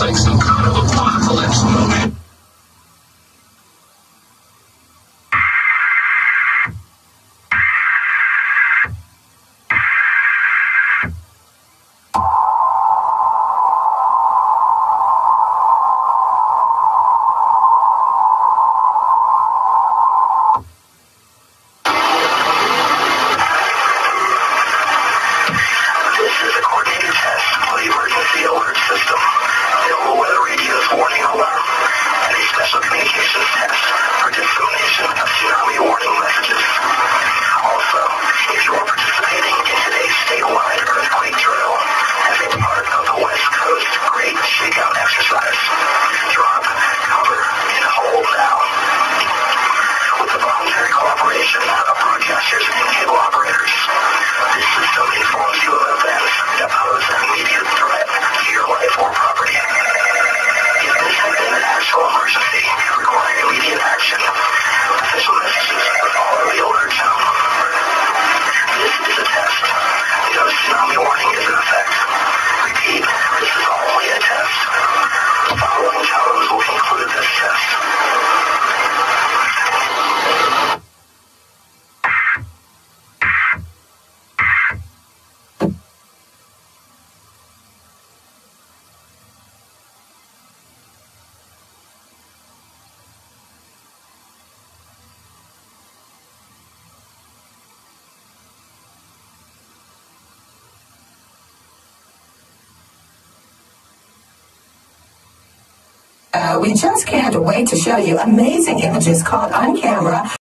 sechsten Bureau is your participating in today's statewide earthquake drill. Uh, we just can't wait to show you amazing images caught on camera.